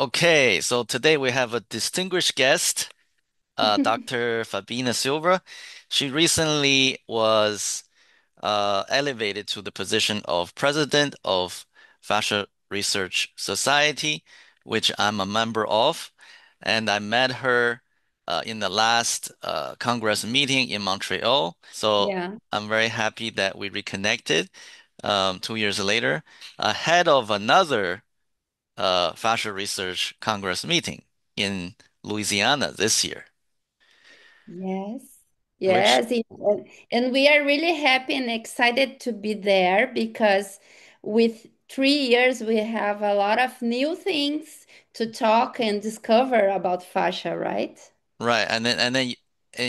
Okay, so today we have a distinguished guest, uh, Dr. Fabiana Silva. She recently was uh, elevated to the position of president of Fascia Research Society, which I'm a member of. And I met her uh, in the last uh, Congress meeting in Montreal. So Yeah. I'm very happy that we reconnected um, two years later, ahead of another uh, Fascia Research Congress meeting in Louisiana this year, Yes. Yes. it- And we are really happy and excited to be there because with three years, we have a lot of new things to talk and discover about fascia, right? right, and then and then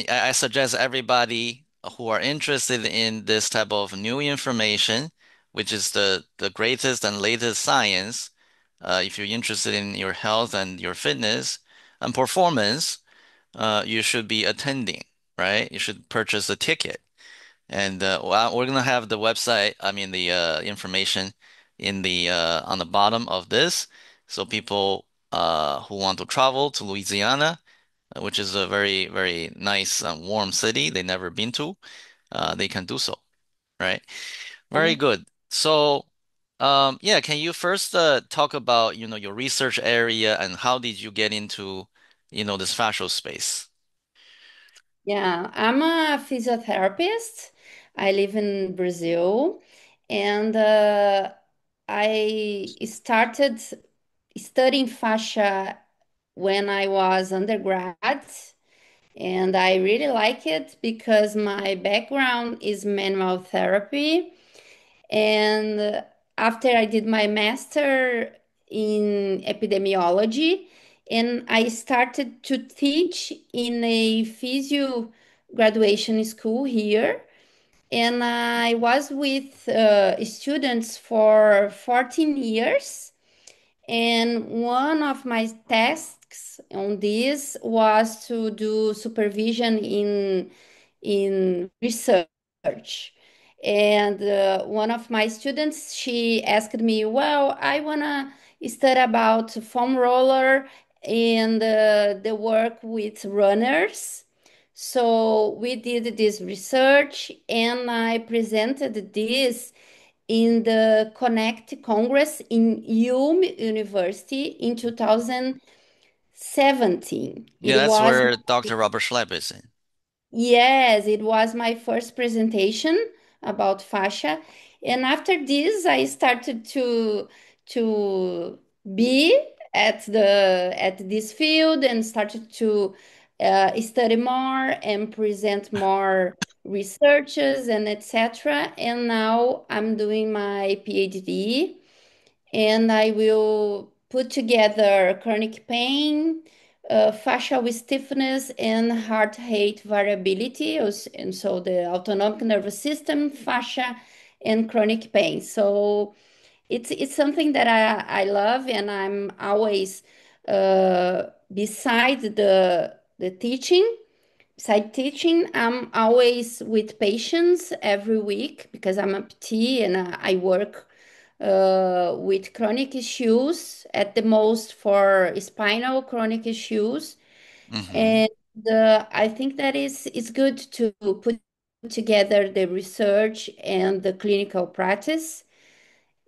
I suggest everybody who are interested in this type of new information, which is the the greatest and latest science, uh, if you're interested in your health and your fitness and performance, uh, you should be attending, right? You should purchase a ticket. And uh, well, we're gonna have the website, I mean the uh, information in the uh, on the bottom of this, so people uh, who want to travel to Louisiana, uh, which is a very very nice uh, warm city they never been to, uh, they can do so, right? Very Yeah. good. So, um, yeah, can you first uh, talk about you know your research area and how did you get into you know this fascial space? Yeah. I'm a physiotherapist. I live in Brazil, and uh, I started studying fascia when I was undergrad, and I really like it because my background is manual therapy. And after I did my master in epidemiology, and I started to teach in a physio graduation school here. And I was with uh, students for 14 years. And one of my tasks on this was to do supervision in in research. And uh, one of my students, she asked me, "Well, I wanna study about foam roller and uh, the work with runners." So we did this research, and I presented this in the Connect Congress in Ulm University in 2017. Yeah, It that's was, where Dr. Robert Schleip is in. yes, it was my first presentation about fascia. And after this, I started to to be at the at this field and started to uh, study more and present more researches and etc. And now I'm doing my PhD and I will put together chronic pain, uh, with stiffness, and heart rate variability, and so the autonomic nervous system, fascia, and chronic pain. So it's it's something that I, I love, and I'm always uh, beside the the teaching. Beside teaching, I'm always with patients every week because I'm a PT and I work with chronic issues, at the most for spinal chronic issues. hmm And uh, I think that is it's good to put together the research and the clinical practice.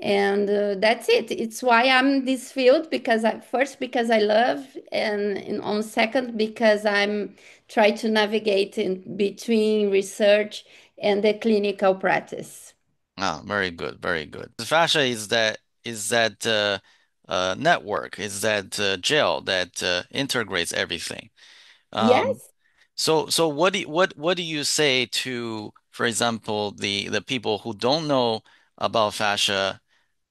And uh, that's it. It's why I'm in this field because I first because I love and, and on second because I'm trying to navigate in between research and the clinical practice. Ah, very good, very good. The fascia is that is that uh, uh, network, is that uh, gel that uh, integrates everything. Um, Yes. so so what do you, what what do you say to, for example, the the people who don't know about fascia,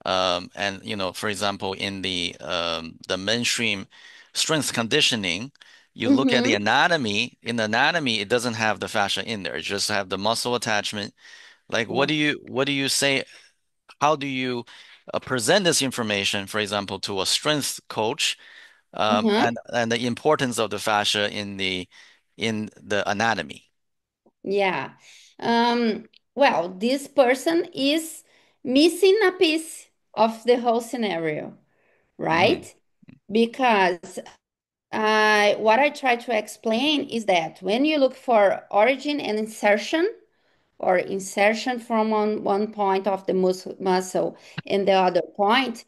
um, and you know, for example, in the um, the mainstream strength conditioning, you look at the Mm-hmm. anatomy. In the anatomy, it doesn't have the fascia in there. It just have the muscle attachment. Like, what do you what do you say how do you uh, present this information, for example, to a strength coach, um, Mm-hmm. and and the importance of the fascia in the in the anatomy? Yeah. Um, well, this person is missing a piece of the whole scenario, hmm right? because I what I try to explain is that when you look for origin and insertion, or insertion from one, one point of the mus muscle and the other point,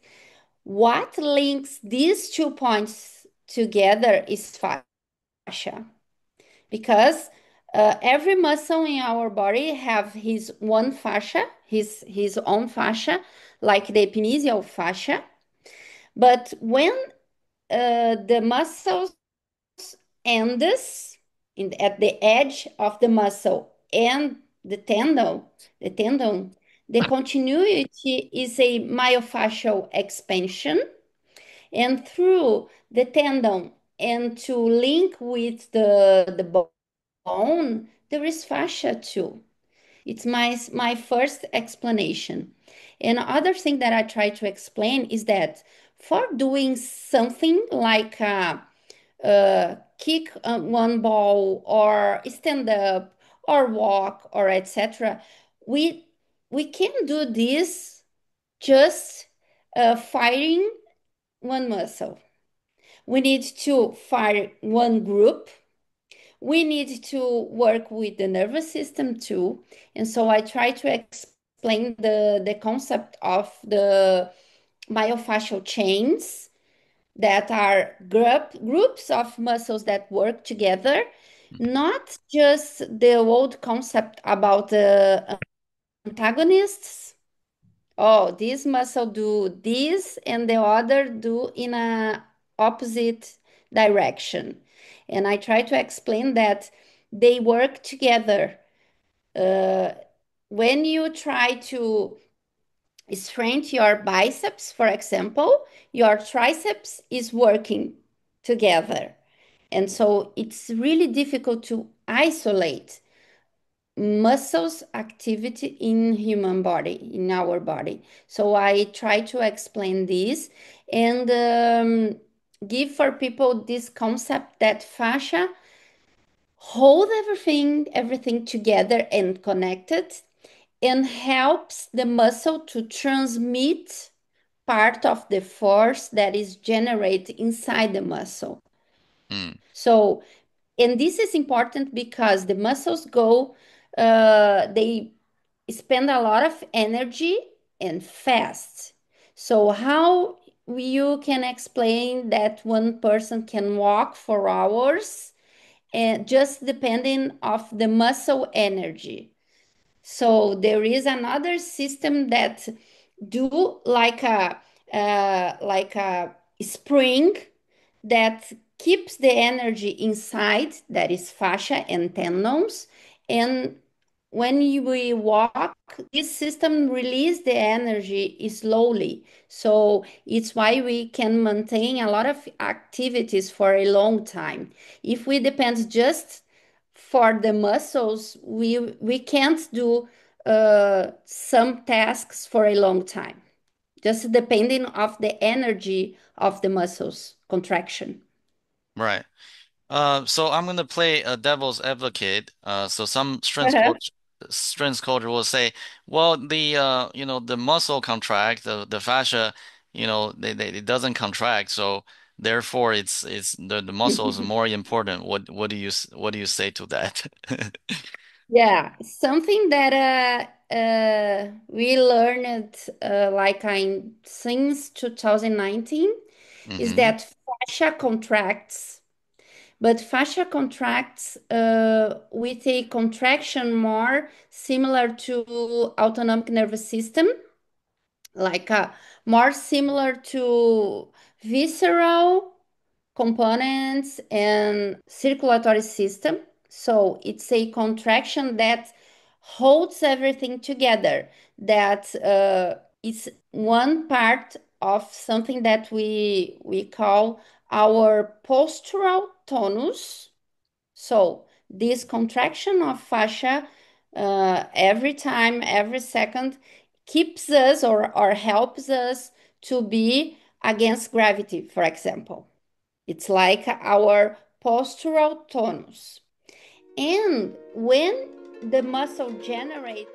what links these two points together is fascia. Because uh, every muscle in our body have his one fascia, his, his own fascia, like the epimysial fascia. But when uh, the muscles end in, at the edge of the muscle and the tendon, the tendon, the continuity is a myofascial expansion, and through the tendon and to link with the, the bone, there is fascia too. It's my, my first explanation. And other thing that I try to explain is that for doing something like uh, uh, kick uh, one ball or stand up or walk or etc. We we can do this just uh, firing one muscle. We need to fire one group. We need to work with the nervous system too. And so I try to explain the, the concept of the myofascial chains that are group, groups of muscles that work together, not just the old concept about the antagonists. Oh, this muscle do this and the other do in a opposite direction. And I try to explain that they work together. Uh, when you try to strengthen your biceps, for example, your triceps is working together. And so it's really difficult to isolate muscles activity in human body, in our body. So I try to explain this and um, give for people this concept that fascia hold everything, everything together and connected and helps the muscle to transmit part of the force that is generated inside the muscle. Mm. So, and this is important because the muscles go, uh, they spend a lot of energy and fast. So, how you can explain that one person can walk for hours and just depending of the muscle energy. So there is another system that do like a uh, like a spring that keeps the energy inside, that is fascia and tendons, and when we walk, this system release the energy slowly. So it's why we can maintain a lot of activities for a long time. If we depend just for the muscles, we we can't do uh, some tasks for a long time, just depending of the energy of the muscles contraction. Right. Uh, so I'm gonna play a devil's advocate. Uh, so some strength Uh-huh. coach, strength coach will say, well, the uh, you know, the muscle contract, the the fascia, you know, they, they it doesn't contract, so therefore it's it's the the muscle is more important. What what do you s- what do you say to that? Yeah, something that uh, uh, we learned uh, like in since 2019 is hmm that fascia contracts, but fascia contracts uh, with a contraction more similar to autonomic nervous system, like uh, more similar to visceral components and circulatory system. So it's a contraction that holds everything together, that uh, is one part of something that we we call our postural tonus. So this contraction of fascia uh, every time, every second keeps us or, or helps us to be against gravity, for example. It's like our postural tonus. And when the muscle generates